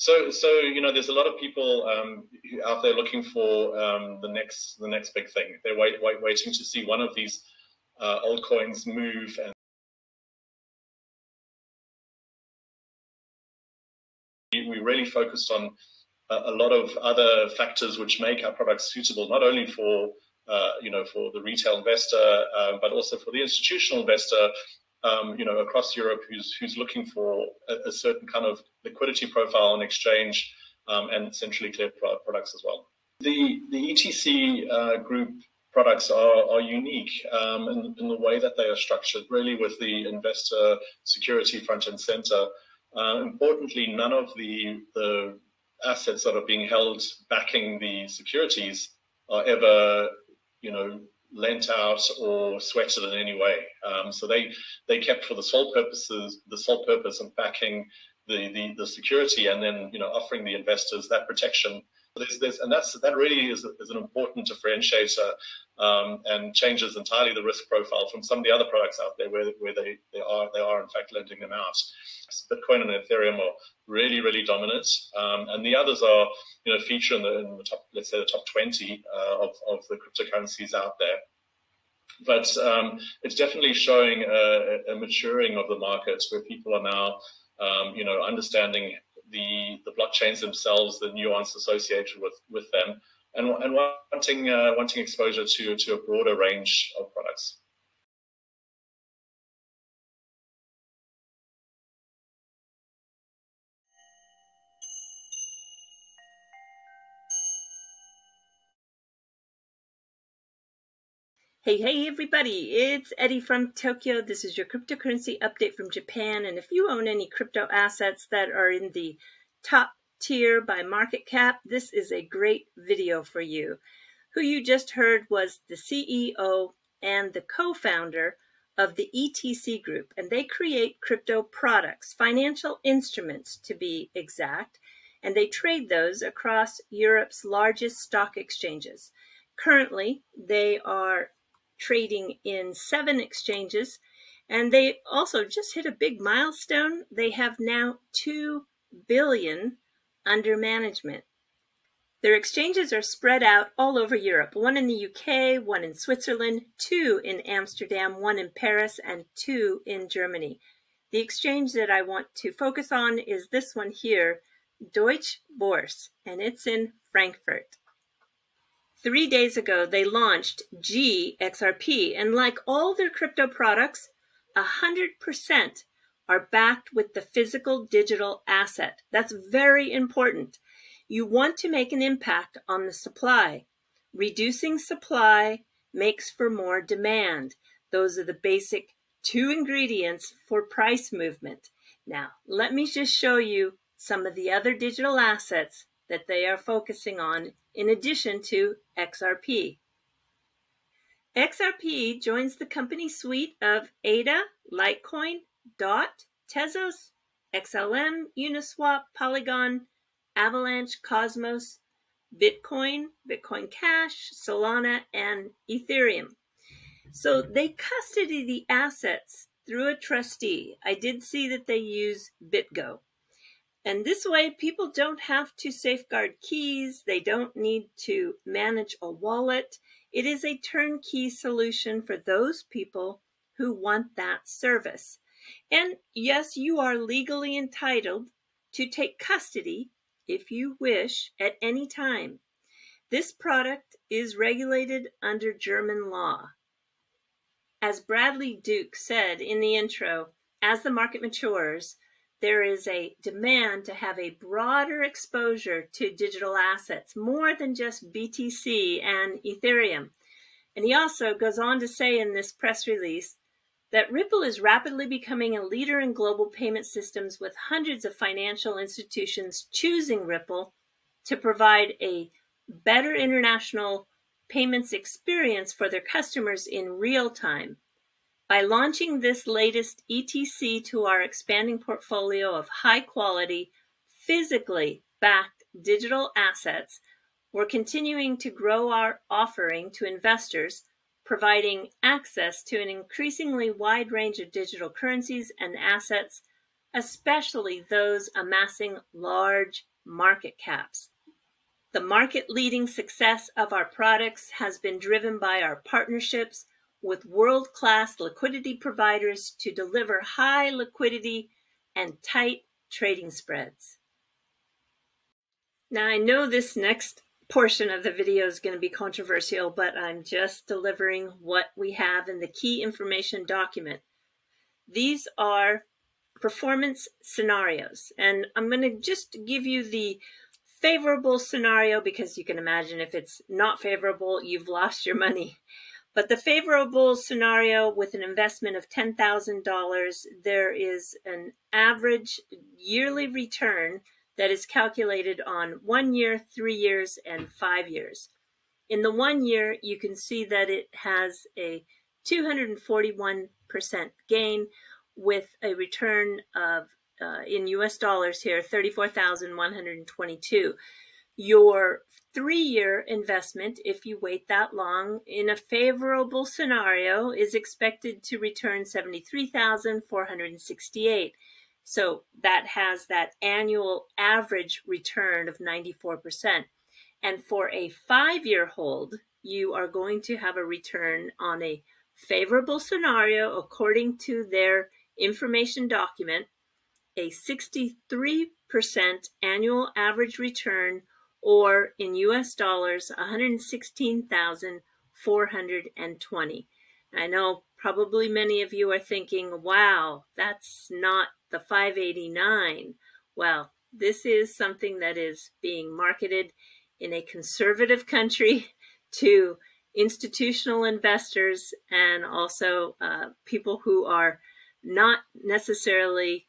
So, so you know, there's a lot of people um, out there looking for um, the next the next big thing. They're wait, wait, waiting to see one of these uh, altcoins move and we really focused on a, lot of other factors which make our products suitable not only for uh, you know for the retail investor uh, but also for the institutional investor um, you know across Europe who's who's looking for a, a certain kind of liquidity profile on exchange um, and centrally cleared products as well. The the ETC uh, group products are, are unique um, in, in, the way that they are structured, really with the investor security front and center. Uh, importantly, none of the, the assets that are being held backing the securities are ever, you know, lent out or sweated in any way. Um, so they they kept for the sole purposes the sole purpose of backing the, the the security and then you know offering the investors that protection there's, there's, and that's that really is, is an important differentiator um, and changes entirely the risk profile from some of the other products out there where, where they, they are they are in fact lending them out. Bitcoin and Ethereum are really really dominant, um, and the others are you know feature in the, in the top let's say the top 20 uh, of of the cryptocurrencies out there but um, it's definitely showing a, a, maturing of the markets where people are now, um, you know, understanding the the blockchains themselves, the nuance associated with with them, and and wanting uh, wanting exposure to to a broader range of Hey, hey, everybody, it's Eri from Tokyo. This is your cryptocurrency update from Japan. And if you own any crypto assets that are in the top tier by market cap, this is a great video for you. Who you just heard was the CEO and the co founder of the ETC Group, and they create crypto products, financial instruments to be exact, and they trade those across Europe's largest stock exchanges. Currently, they are trading in seven exchanges. And they also just hit a big milestone. They have now 2 billion under management. Their exchanges are spread out all over Europe one in the UK, one in Switzerland, two in Amsterdam, one in Paris, and two in Germany. The exchange that I want to focus on is this one here, Deutsche Börse, and it's in Frankfurt. Three days ago, they launched GXRP, and like all their crypto products, 100% are backed with the physical digital asset. That's very important. You want to make an impact on the supply. Reducing supply makes for more demand. Those are the basic two ingredients for price movement. Now, let me just show you some of the other digital assets that they are focusing on in addition to XRP. XRP joins the company suite of ADA, Litecoin, DOT, Tezos, XLM, Uniswap, Polygon, Avalanche, Cosmos, Bitcoin, Bitcoin Cash, Solana, and Ethereum. So they custody the assets through a trustee. I did see that they use BitGo. And this way, people don't have to safeguard keys. They don't need to manage a wallet. It is a turnkey solution for those people who want that service. And yes, you are legally entitled to take custody if you wish at any time. This product is regulated under German law. As Bradley Duke said in the intro, as the market matures, there is a demand to have a broader exposure to digital assets, more than just BTC and Ethereum. And he also goes on to say in this press release that Ripple is rapidly becoming a leader in global payment systems with hundreds of financial institutions choosing Ripple to provide a better international payments experience for their customers in real time. By launching this latest ETC to our expanding portfolio of high quality, physically backed digital assets, we're continuing to grow our offering to investors, providing access to an increasingly wide range of digital currencies and assets, especially those amassing large market caps. The market leading success of our products has been driven by our partnerships with world class liquidity providers to deliver high liquidity and tight trading spreads. Now, I know this next portion of the video is going to be controversial, but I'm just delivering what we have in the key information document. These are performance scenarios, and I'm going to just give you the favorable scenario because you can imagine if it's not favorable, you've lost your money. But the favorable scenario with an investment of $10,000, there is an average yearly return that is calculated on one year, three years, and five years. In the one year, you can see that it has a 241% gain with a return of, uh, in US dollars here, 34,122. Your three year investment, if you wait that long, in a favorable scenario, is expected to return 73,468. So that has that annual average return of 94%. And for a five year hold, you are going to have a return on a favorable scenario according to their information document, a 63% annual average return or in US dollars, 116,420. I know probably many of you are thinking, wow, that's not the 589. Well, this is something that is being marketed in a conservative country to institutional investors and also uh, people who are not necessarily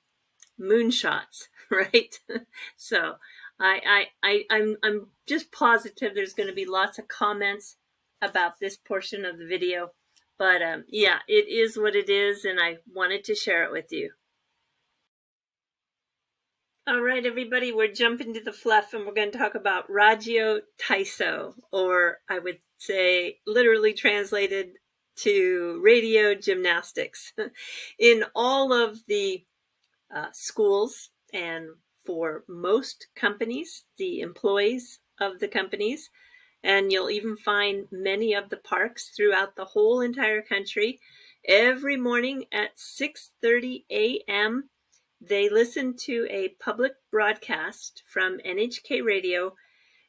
moonshots, right? so I, I, I, I'm, I'm just positive there's going to be lots of comments about this portion of the video. But um, yeah, it is what it is, and I wanted to share it with you. All right, everybody, we're jumping to the fluff, and we're going to talk about Rajio Taiso, or I would say literally translated to radio gymnastics. In all of the uh, schools and for most companies, the employees of the companies, and you'll even find many of the parks throughout the whole entire country. Every morning at 6:30 a.m., they listen to a public broadcast from NHK Radio,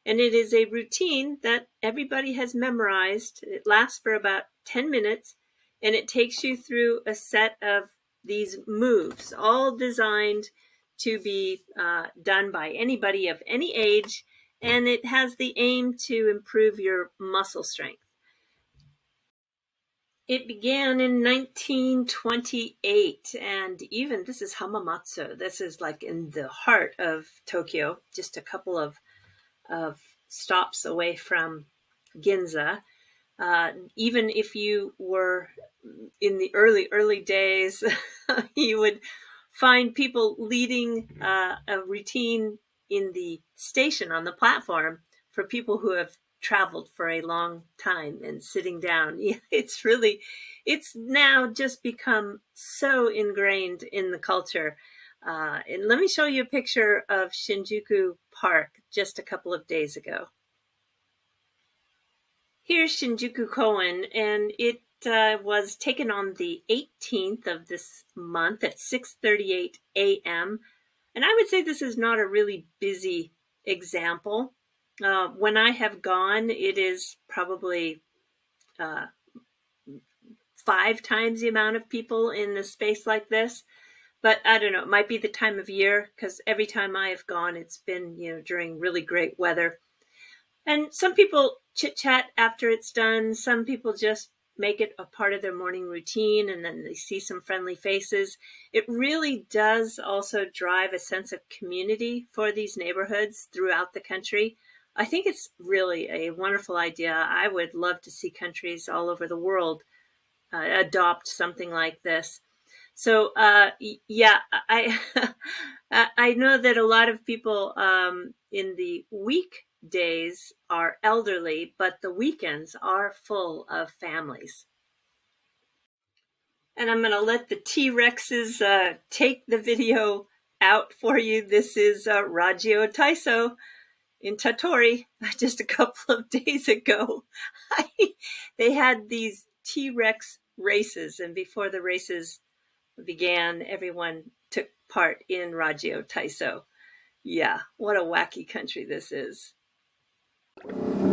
and it is a routine that everybody has memorized. It lasts for about 10 minutes, and it takes you through a set of these moves, all designed to be uh, done by anybody of any age, and it has the aim to improve your muscle strength. It began in 1928, and even this is Hamamatsu. This is like in the heart of Tokyo, just a couple of of stops away from Ginza. Uh, even if you were in the early early days, you would find people leading uh, a routine in the station on the platform for people who have traveled for a long time and sitting down. It's really, it's now just become so ingrained in the culture. Uh, and let me show you a picture of Shinjuku Park just a couple of days ago. Here's Shinjuku Koen, and it uh, was taken on the 18th of this month at 6:38 a.m. And I would say this is not a really busy example. Uh, when I have gone, it is probably uh, five times the amount of people in a space like this. But I don't know, it might be the time of year because every time I have gone, it's been, you know, during really great weather. And some people chit chat after it's done. Some people just make it a part of their morning routine and then they see some friendly faces. It really does also drive a sense of community for these neighborhoods throughout the country. I think it's really a wonderful idea. I would love to see countries all over the world uh, adopt something like this. So, uh, yeah, I I know that a lot of people um, in the week days are elderly, but the weekends are full of families. And I'm going to let the T Rexes uh, take the video out for you. This is uh, Rajio Taiso in Tottori just a couple of days ago. they had these T Rex races, and before the races began, everyone took part in Rajio Taiso. Yeah, what a wacky country this is you